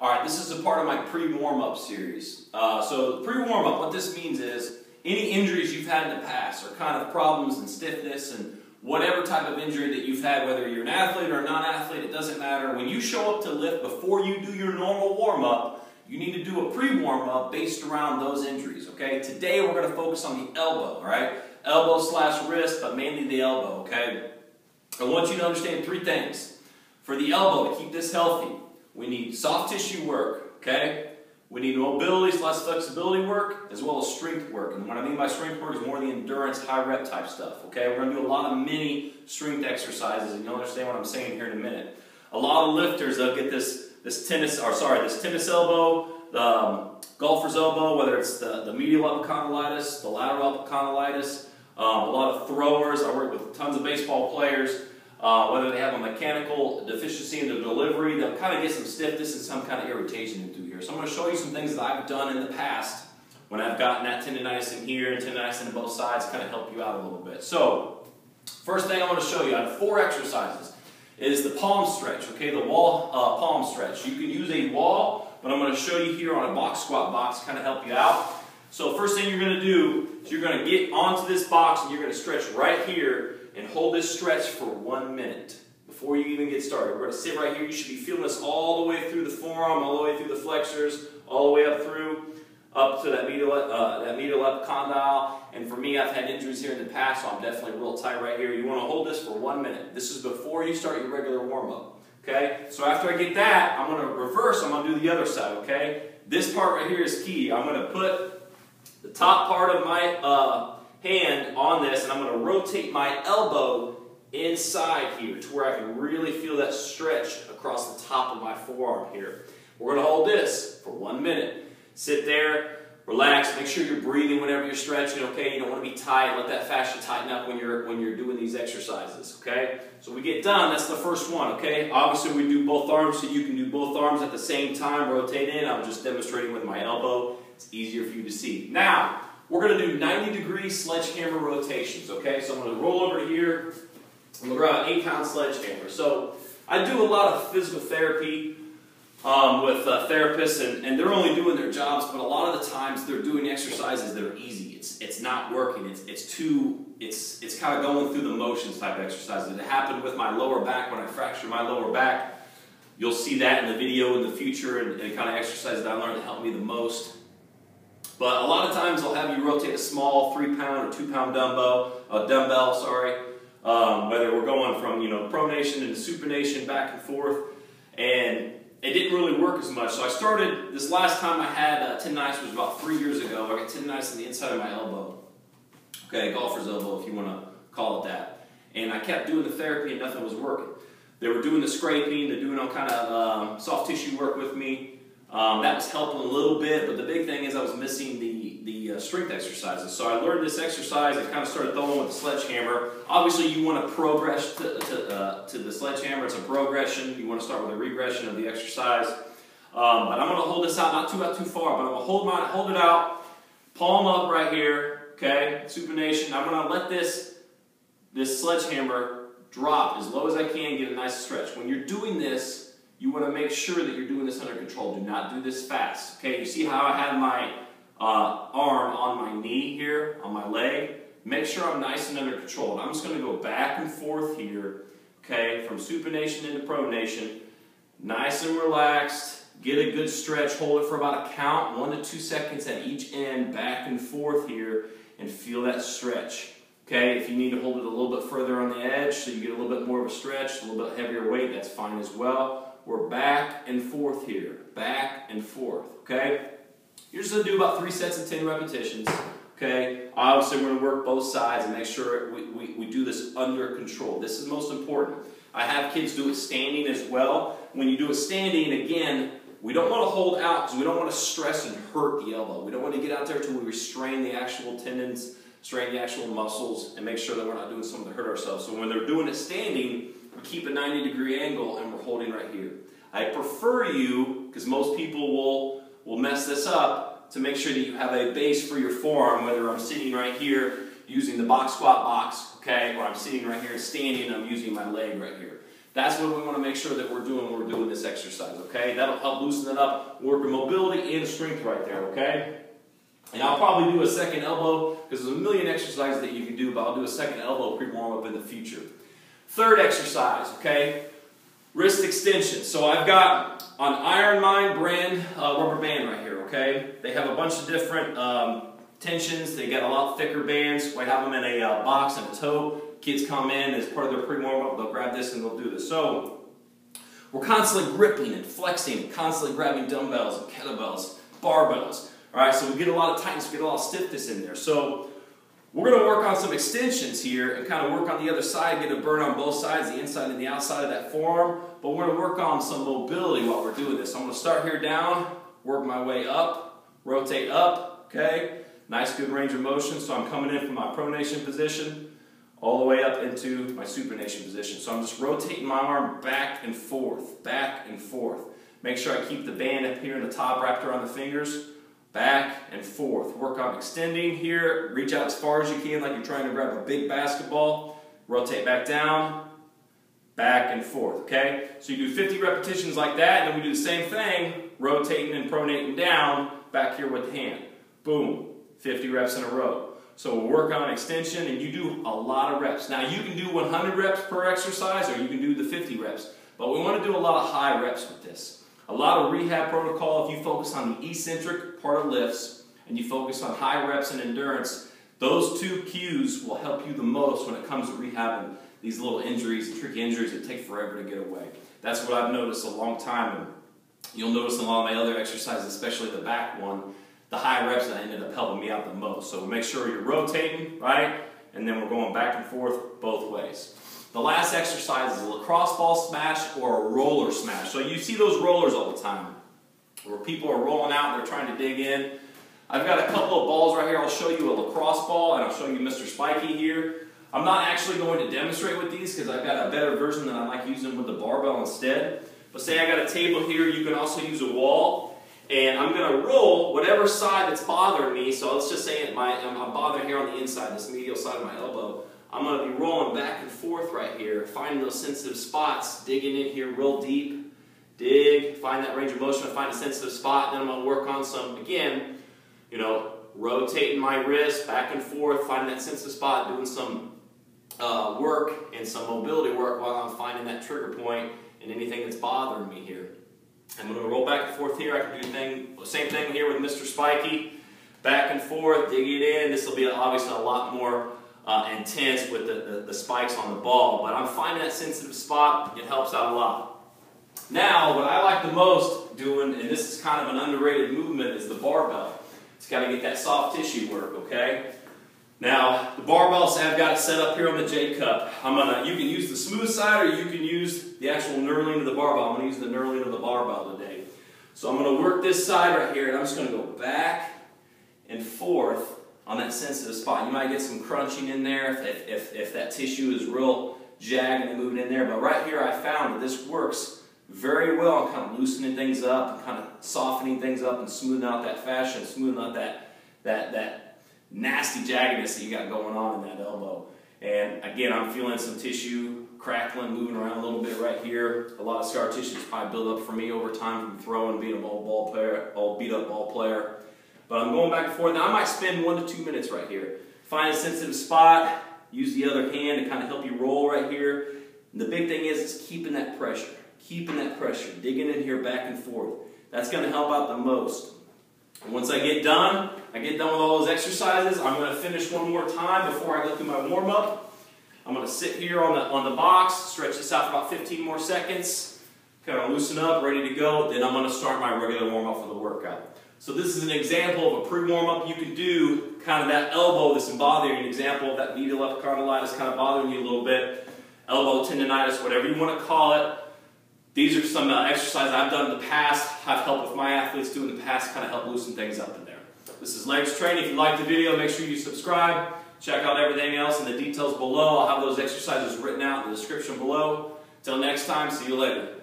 All right, this is a part of my pre-warm-up series. Uh, so pre-warm-up, what this means is any injuries you've had in the past or kind of problems and stiffness and whatever type of injury that you've had, whether you're an athlete or a non-athlete, it doesn't matter. When you show up to lift before you do your normal warm-up, you need to do a pre-warm-up based around those injuries, okay? Today we're going to focus on the elbow, all right? Elbow slash wrist, but mainly the elbow, okay? I want you to understand three things. For the elbow, to keep this healthy, we need soft tissue work, okay? We need mobility slash flexibility work, as well as strength work. And what I mean by strength work is more the endurance, high rep type stuff, okay? We're going to do a lot of mini strength exercises, and you'll understand what I'm saying here in a minute. A lot of lifters, they'll get this, this tennis, or sorry, this tennis elbow, the um, golfer's elbow, whether it's the, the medial epicondylitis, the lateral epicondylitis, um, a lot of throwers. I work with tons of baseball players. Uh, whether they have a mechanical deficiency in the delivery, they'll kind of get some stiffness and some kind of irritation through here. So I'm going to show you some things that I've done in the past when I've gotten that tendonitis in here and tendonitis in both sides, kind of help you out a little bit. So, first thing I want to show you, I have four exercises, is the palm stretch, okay, the wall uh, palm stretch. You can use a wall, but I'm going to show you here on a box squat box kind of help you out. So first thing you're going to do is you're going to get onto this box and you're going to stretch right here and hold this stretch for one minute before you even get started. We're going to sit right here. You should be feeling this all the way through the forearm, all the way through the flexors, all the way up through, up to that medial, uh, that medial epicondyle. And for me, I've had injuries here in the past, so I'm definitely real tight right here. You want to hold this for one minute. This is before you start your regular warm-up. Okay? So after I get that, I'm going to reverse. I'm going to do the other side. Okay? This part right here is key. I'm going to put the top part of my uh, hand on this and I'm going to rotate my elbow inside here to where I can really feel that stretch across the top of my forearm here. We're going to hold this for one minute. Sit there, relax, make sure you're breathing whenever you're stretching, okay? You don't want to be tight. Let that fascia tighten up when you're, when you're doing these exercises, okay? So we get done, that's the first one, okay? Obviously we do both arms, so you can do both arms at the same time, rotate in. I'm just demonstrating with my elbow. It's easier for you to see. Now, we're going to do 90 degree sledgehammer rotations, okay? So I'm going to roll over here. I'm going to grab an 8 pound sledgehammer. So I do a lot of physical therapy um, with uh, therapists, and, and they're only doing their jobs, but a lot of the times they're doing exercises that are easy. It's, it's not working. It's, it's too, it's, it's kind of going through the motions type exercises. It happened with my lower back when I fractured my lower back. You'll see that in the video in the future and, and kind of exercises that I learned that helped me the most. But a lot of times they'll have you rotate a small three pound or two pound dumbbell, a dumbbell, sorry. Um, whether we're going from you know pronation into supination back and forth, and it didn't really work as much. So I started this last time I had uh, tendonitis was about three years ago. I got tendonitis in the inside of my elbow. Okay, golfer's elbow if you want to call it that. And I kept doing the therapy and nothing was working. They were doing the scraping, they're doing all kind of um, soft tissue work with me. Um, that was helping a little bit, but the big thing is I was missing the, the uh, strength exercises. So I learned this exercise. I kind of started throwing with the sledgehammer. Obviously, you want to progress to, to, uh, to the sledgehammer. It's a progression. You want to start with a regression of the exercise. Um, but I'm going to hold this out, not too out too far, but I'm going to hold, my, hold it out, palm up right here, okay, supination. I'm going to let this, this sledgehammer drop as low as I can, get a nice stretch. When you're doing this, you want to make sure that you're doing this under control. Do not do this fast. Okay, you see how I have my uh, arm on my knee here, on my leg? Make sure I'm nice and under control. And I'm just going to go back and forth here, okay, from supination into pronation. Nice and relaxed. Get a good stretch. Hold it for about a count, one to two seconds at each end, back and forth here, and feel that stretch. Okay, if you need to hold it a little bit further on the edge so you get a little bit more of a stretch, a little bit heavier weight, that's fine as well. We're back and forth here, back and forth, okay? You're just to do about three sets of 10 repetitions, okay? Obviously, we're to work both sides and make sure we, we, we do this under control. This is most important. I have kids do it standing as well. When you do it standing, again, we don't want to hold out because we don't want to stress and hurt the elbow. We don't want to get out there until we restrain the actual tendons, strain the actual muscles, and make sure that we're not doing something to hurt ourselves. So when they're doing it standing, we keep a 90 degree angle and we're holding right here. I prefer you, because most people will, will mess this up, to make sure that you have a base for your forearm, whether I'm sitting right here using the box squat box, okay, or I'm sitting right here standing and I'm using my leg right here. That's what we want to make sure that we're doing when we're doing this exercise, okay? That'll help loosen it up, work your mobility and strength right there, okay? And I'll probably do a second elbow because there's a million exercises that you can do, but I'll do a second elbow pre-warm up in the future. Third exercise, okay? Wrist extension. So I've got an IronMind brand uh, rubber band right here, okay? They have a bunch of different um, tensions. They got a lot thicker bands. We have them in a uh, box and a toe. Kids come in as part of their pre-warm up, they'll grab this and they'll do this. So we're constantly gripping and flexing, constantly grabbing dumbbells and kettlebells, barbells. All right, so we get a lot of tightness, we get a lot of stiffness in there. So we're going to work on some extensions here and kind of work on the other side, get a burn on both sides, the inside and the outside of that forearm. But we're going to work on some mobility while we're doing this. So I'm going to start here down, work my way up, rotate up, okay? Nice good range of motion. So I'm coming in from my pronation position all the way up into my supination position. So I'm just rotating my arm back and forth, back and forth. Make sure I keep the band up here in the top wrapped around the fingers back and forth. Work on extending here. Reach out as far as you can like you're trying to grab a big basketball. Rotate back down, back and forth, okay? So you do 50 repetitions like that, and then we do the same thing, rotating and pronating down, back here with the hand. Boom, 50 reps in a row. So we'll work on extension, and you do a lot of reps. Now you can do 100 reps per exercise, or you can do the 50 reps. But we want to do a lot of high reps with this. A lot of rehab protocol, if you focus on the eccentric part of lifts and you focus on high reps and endurance, those two cues will help you the most when it comes to rehabbing these little injuries and tricky injuries that take forever to get away. That's what I've noticed a long time. And you'll notice in a lot of my other exercises, especially the back one, the high reps that ended up helping me out the most. So make sure you're rotating, right? And then we're going back and forth both ways. The last exercise is a lacrosse ball smash or a roller smash. So you see those rollers all the time where people are rolling out and they're trying to dig in. I've got a couple of balls right here. I'll show you a lacrosse ball and I'll show you Mr. Spiky here. I'm not actually going to demonstrate with these because I've got a better version that I like using with the barbell instead. But say I got a table here, you can also use a wall. And I'm going to roll whatever side that's bothering me. So let's just say my, I'm bothering here on the inside, this medial side of my elbow. I'm going to be rolling back and forth right here, finding those sensitive spots, digging in here real deep. Dig, find that range of motion, find a sensitive spot, then I'm going to work on some, again, you know, rotating my wrist back and forth, finding that sensitive spot, doing some uh, work and some mobility work while I'm finding that trigger point and anything that's bothering me here. I'm going to roll back and forth here. I can do the thing, same thing here with Mr. Spiky. Back and forth, dig it in. This will be obviously a lot more uh, intense with the, the, the, spikes on the ball, but I'm finding that sensitive spot. It helps out a lot. Now, what I like the most doing, and this is kind of an underrated movement, is the barbell. It's got to get that soft tissue work, okay? Now, the barbells I've got it set up here on the J cup. I'm gonna, you can use the smooth side or you can use the actual knurling of the barbell. I'm gonna use the knurling of the barbell today. So I'm gonna work this side right here and I'm just gonna go back and forth on that sensitive spot. You might get some crunching in there if, if, if that tissue is real jagged and moving in there. But right here I found that this works very well on kind of loosening things up and kind of softening things up and smoothing out that fascia smoothing out that, that, that nasty jaggedness that you got going on in that elbow. And again, I'm feeling some tissue crackling, moving around a little bit right here. A lot of scar tissue has probably built up for me over time from throwing, being a ball, ball player, all beat up ball player. But I'm going back and forth. Now I might spend one to two minutes right here. Find a sensitive spot, use the other hand to kind of help you roll right here. And the big thing is, is keeping that pressure. Keeping that pressure. Digging in here back and forth. That's going to help out the most. And once I get done, I get done with all those exercises, I'm going to finish one more time before I go through my warm-up. I'm going to sit here on the, on the box, stretch this out for about 15 more seconds, kind of loosen up, ready to go. Then I'm going to start my regular warm-up for the workout. So this is an example of a pre-warm-up you can do, kind of that elbow that's bothering, you, an example of that medial epicondylitis kind of bothering you a little bit, elbow tendonitis, whatever you want to call it. These are some uh, exercises I've done in the past, I've helped with my athletes do in the past, kind of help loosen things up in there. This is Laird's Training. If you like the video, make sure you subscribe. Check out everything else in the details below. I'll have those exercises written out in the description below. Until next time, see you later.